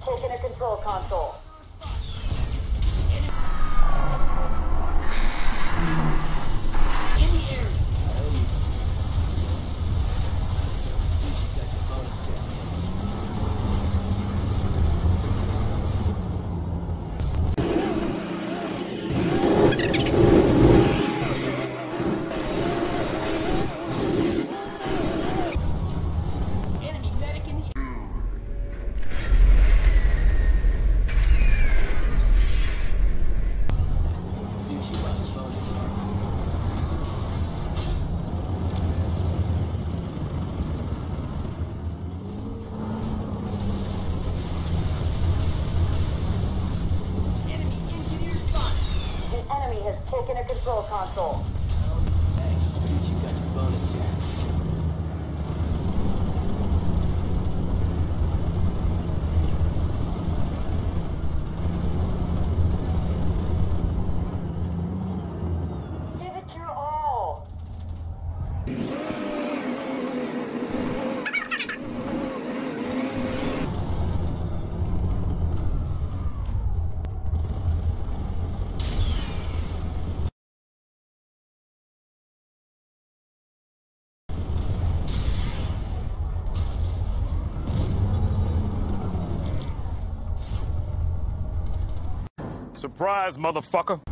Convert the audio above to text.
taken a control console. control console. See what you got your bonus. Surprise, motherfucker.